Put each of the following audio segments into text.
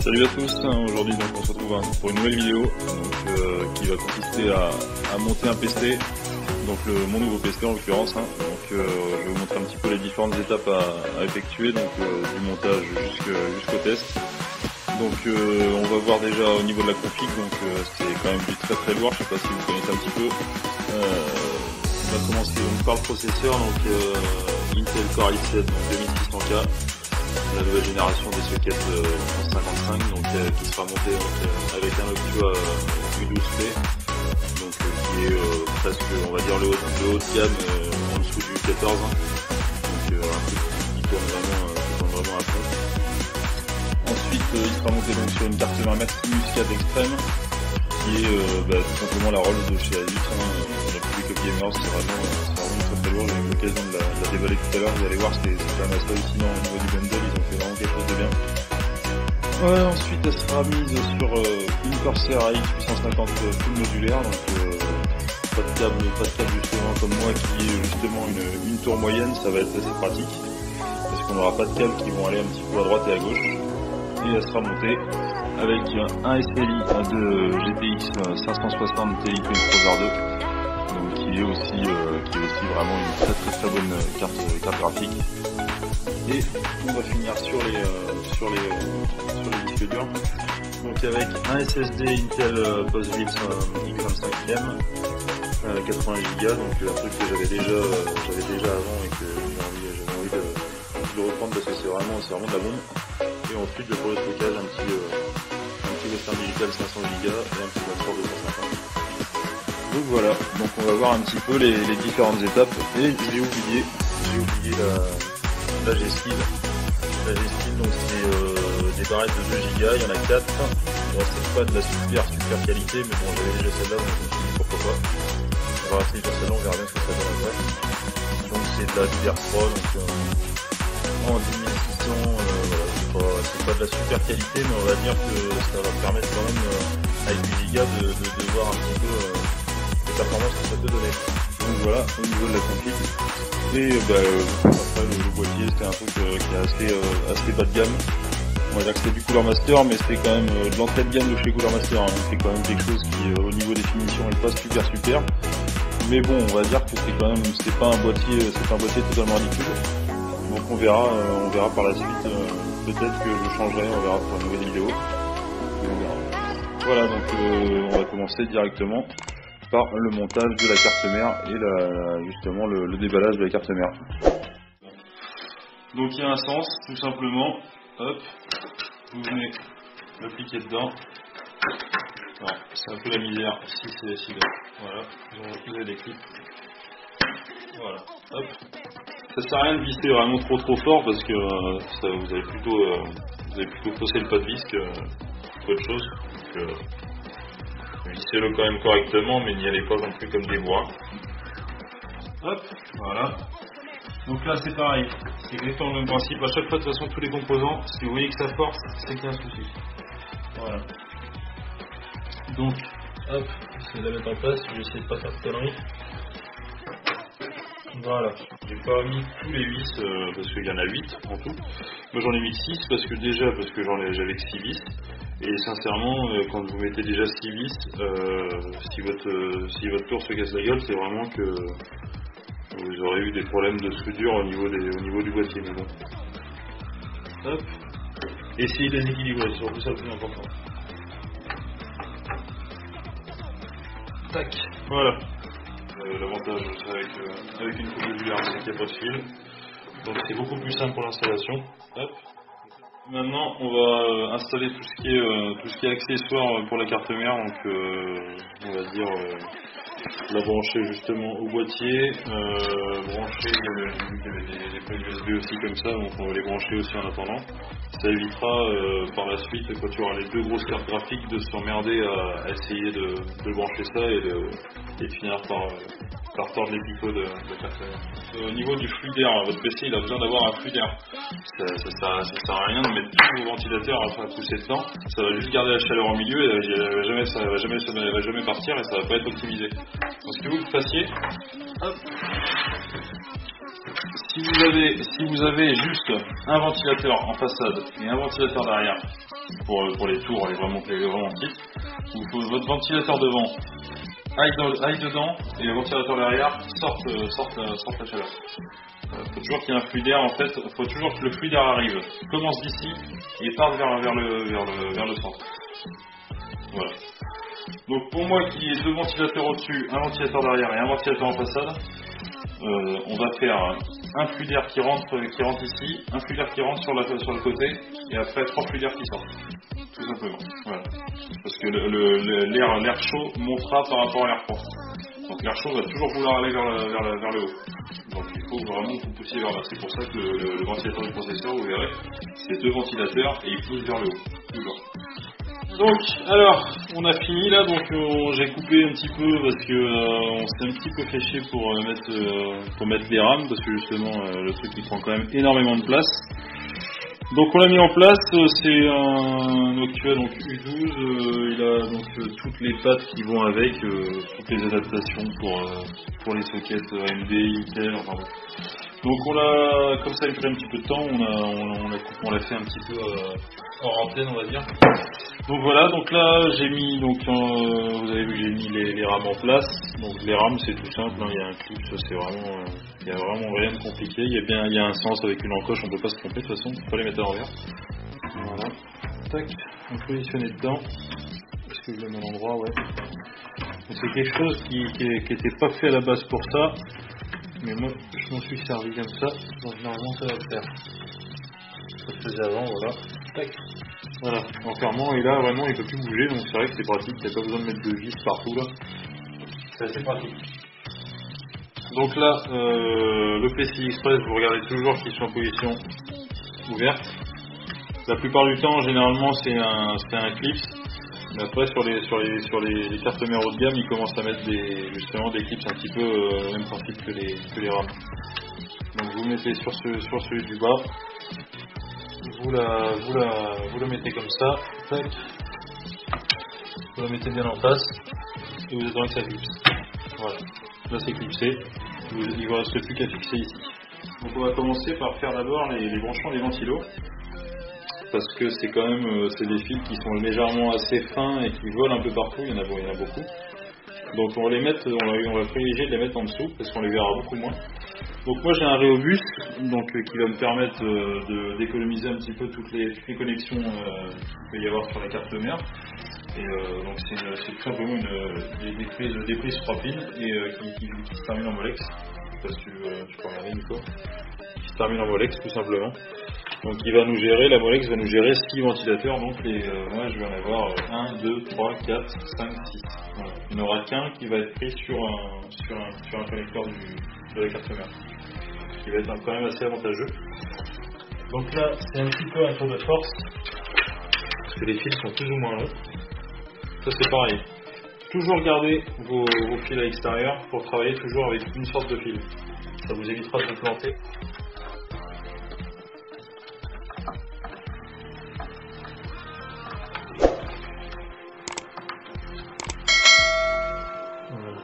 Salut à tous, aujourd'hui donc on se retrouve hein, pour une nouvelle vidéo donc, euh, qui va consister à, à, monter un PC, donc mon nouveau PC en l'occurrence. Hein. donc euh, je vais vous montrer un petit peu les différentes étapes à, effectuer, donc euh, du montage jusqu'au test. Donc on va voir déjà au niveau de la config, donc c'est quand même du très très lourd, je sais pas si vous connaissez un petit peu. on va commencer par le processeur, donc Intel Core i7 donc 2600K la nouvelle génération des sockets 1155 euh, donc, euh, qui sera montée euh, avec un Octua U12P donc, qui est presque on va dire le haut, le haut de gamme en dessous du 14 hein. donc un truc qui tourne vraiment, qui tourne vraiment à fond. Ensuite il sera monté donc sur une carte mère Maximus 4 Extreme qui est bah, tout simplement la Rolls de chez Asus hein, la public of gamers c'est vraiment, j'ai eu l'occasion de la, déballer tout à l'heure vous allez voir c'est quand même assez hallucinant au niveau du bundle vraiment quelque chose de bien. Ensuite, elle sera mise sur euh, une Corsair AX 850 full modulaire, donc euh, pas de câble, pas de câble justement comme moi qui est justement une, tour moyenne, ça va être assez pratique parce qu'on n'aura pas de câbles qui vont aller un petit peu à droite et à gauche. Et elle sera montée avec un SLI de GTX 560 Ti Pro 2 donc qui est aussi euh, qui est aussi vraiment une très très très bonne carte, graphique et on va finir sur les, euh, sur les, euh, sur les disques durs. Donc avec un SSD Intel euh, PostVip X25e, 80 Go, donc un truc que j'avais déjà, j'avais déjà avant et que j'ai envie, j'avais envie de, reprendre parce que c'est vraiment, c'est vraiment de la bombe. Et ensuite pour le stockage un petit, un petit Digital 500 Go et un petit Master 250. Donc voilà, donc on va voir un petit peu les, les différentes étapes. Et j'ai oublié, j'ai oublié la, la G-Skill. La G-Skill, donc c'est euh, des barrettes de 2 Go, il y en a 4. Bon, c'est pas de la super super qualité, mais bon, j'avais déjà celle-là, donc je me suis dit pourquoi pas. On va essayer de celle-là, on verra bien ce que ça donne après. Donc c'est de la DR3, donc euh, en 10600, euh, voilà, c'est pas, de la super qualité, mais on va dire que ça va permettre quand même, euh, avec 8 Go, de, de, de, voir un petit peu les que ça donner. Donc voilà, au niveau de la config. Et bah, après le, boîtier c'était un truc euh, qui est assez, euh, assez bas de gamme. On va dire que c'était du Cooler Master mais c'était quand même euh, de l'entrée de gamme de chez Cooler Master. Hein. C'est quand même quelque chose qui au niveau des finitions est pas super super. Mais bon on va dire que c'est quand même c'est pas un boîtier c'est un boîtier totalement ridicule. Donc on verra on verra par la suite peut-être que je changerai, on verra pour une nouvelle vidéo. Voilà donc on va commencer directement par le montage de la carte mère et justement le, le, déballage de la carte mère. Donc il y a un sens, tout simplement. Hop, vous venez l'appliquer dedans. C'est un peu la misère si c'est acide. Voilà, vous avez les clips. Voilà, hop. Ça sert à rien de visser vraiment trop trop fort parce que euh, vous avez plutôt euh, vous avez plutôt faussé le pas de vis que autre chose. Euh, Vissez-le quand même correctement, mais n'y allez pas non plus comme des bois. Hop, voilà. Donc là c'est pareil, c'est exactement le même principe. À chaque fois de toute façon tous les composants, si vous voyez que ça force, c'est qu'il y a un souci. Voilà. Donc, hop, je vais la mettre en place, je vais essayer de pas faire de conneries. Voilà, j'ai pas mis tous les vis euh, parce qu'il y en a 8 en tout. Moi j'en ai mis 6 parce que déjà parce que j'en ai j'avais 6 vis et sincèrement, euh, quand vous mettez déjà 6 vis, euh, si, votre, euh, si votre tour se casse la gueule, c'est vraiment que vous aurez eu des problèmes de soudure au niveau, des, au niveau du boîtier. Mais bon. Hop. Essayez de les équilibrer, c'est surtout ça le plus important. Tac. Voilà. Euh, L'avantage avec, euh, avec une coupe modulaire, c'est qu'il n'y a pas de fil. Donc c'est beaucoup plus simple pour l'installation. Hop. Maintenant, on va euh, installer tout ce qui est euh, tout ce qui est accessoire pour la carte mère. Donc, euh, on va dire la brancher justement au boîtier, brancher des, des USB aussi comme ça, donc on va les brancher aussi en attendant. Ça évitera par la suite, quand tu auras les deux grosses cartes graphiques, de s'emmerder à, essayer de, de, brancher ça et de, et de finir par par tordre les picots de, de Au niveau du flux d'air, votre PC il a besoin d'avoir un flux d'air. Ça, ça, sert à rien de mettre tous vos ventilateurs à pousser dedans. Ça va juste garder la chaleur au milieu et ça va jamais, va jamais partir et ça va pas être optimisé. Donc ce que vous fassiez, si vous avez, juste un ventilateur en façade et un ventilateur derrière, pour, les tours, les vraiment, les vraiment petites. Votre ventilateur devant aille, dans- aille dedans et le ventilateur derrière sorte, euh, sorte, sorte la chaleur. Il faut toujours qu'il y ait un flux d'air en fait, faut toujours que le flux d'air arrive, commence d'ici et parte vers, vers, le, vers, le, vers le centre. Voilà. Donc pour moi qui ai deux ventilateurs au-dessus, un ventilateur derrière et un ventilateur en façade, euh, on va faire un flux d'air qui rentre, qui rentre ici, un flux d'air qui rentre sur, la, sur le côté, et après trois flux d'air qui sortent. Tout simplement. Parce que le- le- le- l'air l'air chaud montera par rapport à l'air froid. Donc l'air chaud va toujours vouloir aller vers le, vers le- le haut. Donc il faut vraiment que vous poussiez vers là. C'est pour ça que le, le- le ventilateur du processeur, vous verrez, c'est deux ventilateurs et il pousse vers le haut. Donc, alors, on a fini là, donc euh, j'ai coupé un petit peu parce que euh, on s'est un petit peu fait chier pour euh, mettre euh, pour mettre rames parce que justement euh, le truc il prend quand même énormément de place. Donc on l'a mis en place, euh, c'est un Noctua donc U12, euh, il a donc euh, toutes les pattes qui vont avec, euh, toutes les adaptations pour euh, pour les sockets AMD, Intel, enfin. Donc on l'a, comme ça il pris un petit peu de temps, on on, on l'a, fait un petit peu euh, hors antenne on va dire. Donc voilà, donc là j'ai mis, donc euh, vous avez vu j'ai mis les, rames en place. Donc les rames c'est tout simple, hein, il y a un clip, c'est vraiment, euh, il y a vraiment rien de compliqué. Il y a bien, il y a un sens avec une encoche, on peut pas se tromper de toute façon, faut pas les mettre à l'envers. Voilà, tac, on positionner dedans. Est-ce que je le mets à l'endroit, ouais. C'est quelque chose qui, est- qui pas fait à la base pour ça, mais moi je m'en suis servi comme ça, donc normalement ça va le faire. Ça se faisait avant, voilà. Tac. Voilà, donc clairement, et là vraiment il peut plus bouger, donc c'est vrai que c'est pratique, il n'y a pas besoin de mettre de vis partout là. C'est assez pratique. Donc là, euh, le PCI Express, vous regardez toujours qu'il soit en position ouverte. La plupart du temps, généralement, c'est un, un clips. Mais après, sur les, sur les, sur les, cartes mères haut de gamme, ils commencent à mettre des, justement des clips un petit peu euh, même principe que les, que les RAM. Donc vous mettez sur, ce, sur celui du bas, vous la, vous la, vous le mettez comme ça. Vous la mettez bien en face, et vous attendez que ça clipse. Voilà. Là c'est clipsé, il ne vous reste plus qu'à fixer ici. Donc on va commencer par faire d'abord les, les branchements des ventilos. Parce que c'est quand même euh, c'est des fils qui sont légèrement assez fins et qui volent un peu partout, il y en a, beaucoup. Donc on va les mettre, on va, privilégier de les mettre en dessous parce qu'on les verra beaucoup moins. Donc moi j'ai un Réobus donc euh, qui va me permettre euh, d'économiser un petit peu toutes les, connexions qu'il peut y avoir sur la carte mère. Et donc c'est tout simplement une, des, prises, des prises 3 pins et qui, se terminent en Molex. Euh, tu peux regarder Nico. Qui se termine en Molex tout simplement. Donc il va nous gérer, la Molex va nous gérer 6 ventilateurs, donc les, euh, je vais en avoir euh, 1, 2, 3, 4, 5, 6. Voilà. Il n'y en aura qu'un qui va être pris sur un, connecteur de la carte mère. Ce qui va être quand même assez avantageux. Donc là c'est un petit peu un tour de force, parce que les fils sont plus ou moins longs. Ça c'est pareil. Toujours garder vos, vos fils à l'extérieur pour travailler toujours avec une sorte de fil. Ça vous évitera de vous planter. Voilà.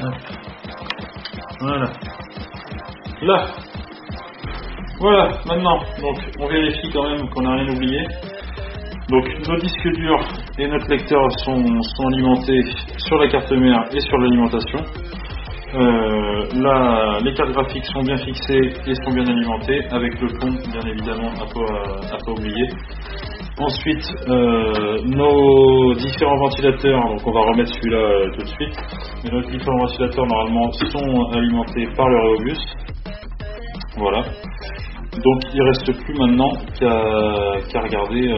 Hop. Voilà. Là. Voilà, maintenant, donc on vérifie quand même qu'on n'a rien oublié. Donc nos disques durs et notre lecteur sont, sont alimentés sur la carte mère et sur l'alimentation. Euh, les cartes graphiques sont bien fixées et sont bien alimentées, avec le pont bien évidemment à pas, pas oublier. Ensuite, euh, nos différents ventilateurs, donc on va remettre celui-là euh, tout de suite, mais nos différents ventilateurs normalement sont alimentés par le Reobus. Voilà. Donc il reste plus maintenant qu'à regarder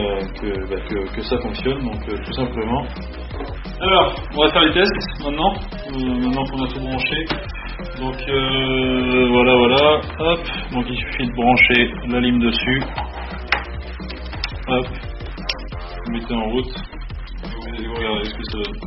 que, bah, que, que ça fonctionne, donc tout simplement. Alors, on va faire les tests maintenant, euh, maintenant qu'on a tout branché. Donc euh, voilà, voilà, hop, donc il suffit de brancher la lime dessus. Hop, vous mettez en route, vous allez regarder ce que ça donne.